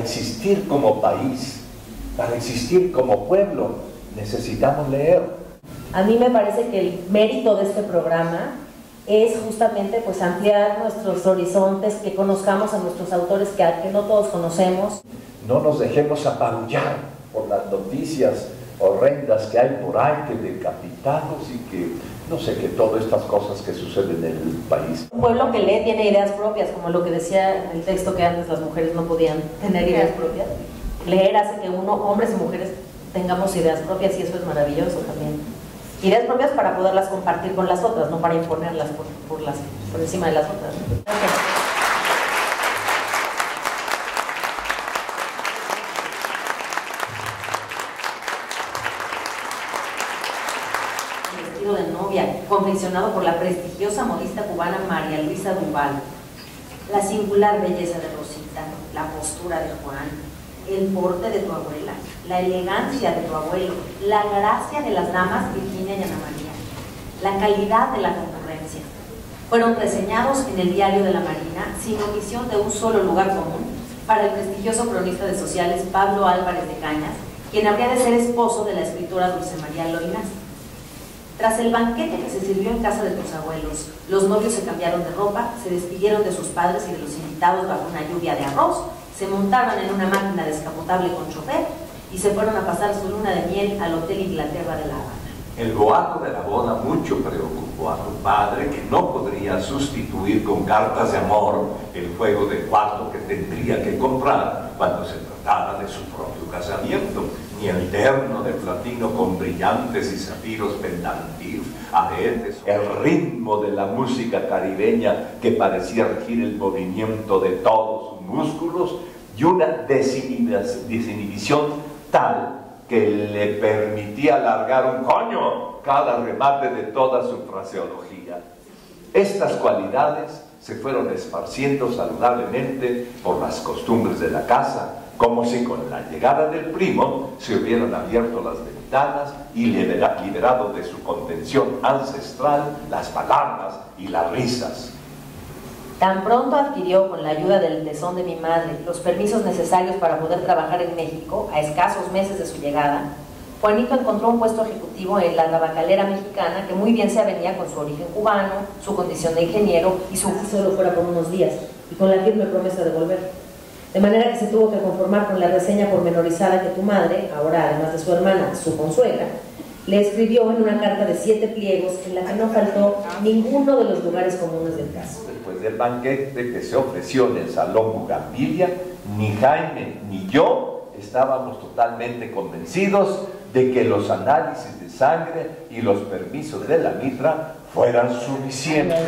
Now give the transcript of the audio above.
existir como país, para existir como pueblo, necesitamos leer. A mí me parece que el mérito de este programa es justamente pues ampliar nuestros horizontes, que conozcamos a nuestros autores que, que no todos conocemos. No nos dejemos apabullar por las noticias horrendas que hay por ahí, que decapitados y que no sé, que todas estas cosas que suceden en el país. Un pueblo que lee tiene ideas propias, como lo que decía el texto que antes las mujeres no podían tener ideas propias. Leer hace que uno, hombres y mujeres, tengamos ideas propias y eso es maravilloso también. Ideas propias para poderlas compartir con las otras, no para imponerlas por, las, por encima de las otras. De novia, confeccionado por la prestigiosa modista cubana María Luisa Duval. La singular belleza de Rosita, la postura de Juan, el porte de tu abuela, la elegancia de tu abuelo, la gracia de las damas Virginia y Ana María, la calidad de la concurrencia. Fueron reseñados en el diario de la Marina sin omisión de un solo lugar común para el prestigioso cronista de sociales Pablo Álvarez de Cañas, quien habría de ser esposo de la escritora Dulce María Loinas. Tras el banquete que se sirvió en casa de tus abuelos, los novios se cambiaron de ropa, se despidieron de sus padres y de los invitados bajo una lluvia de arroz, se montaron en una máquina descapotable con chofer y se fueron a pasar su luna de miel al Hotel Inglaterra de La Habana. El boato de la boda mucho preocupó a tu padre que no podría sustituir con cartas de amor el juego de cuarto que tendría que comprar cuando se trataba de su propio casamiento ni el terno de platino con brillantes y zafiros pendantes, aretes, el ritmo de la música caribeña que parecía regir el movimiento de todos sus músculos y una desinhibición tal que le permitía alargar un coño cada remate de toda su fraseología. Estas cualidades se fueron esparciendo saludablemente por las costumbres de la casa, como si con la llegada del primo se hubieran abierto las ventanas y liberado de su contención ancestral las palabras y las risas. Tan pronto adquirió, con la ayuda del tesón de mi madre, los permisos necesarios para poder trabajar en México, a escasos meses de su llegada, Juanito encontró un puesto ejecutivo en la tabacalera mexicana que muy bien se avenía con su origen cubano, su condición de ingeniero y su solo fuera por unos días, y con la firme promesa de volver. De manera que se tuvo que conformar con la reseña pormenorizada que tu madre, ahora además de su hermana, su consuegra, le escribió en una carta de siete pliegos en la que no faltó ninguno de los lugares comunes del caso. Después del banquete que se ofreció en el Salón Bugambilia, ni Jaime ni yo estábamos totalmente convencidos de que los análisis de sangre y los permisos de la mitra fueran suficientes.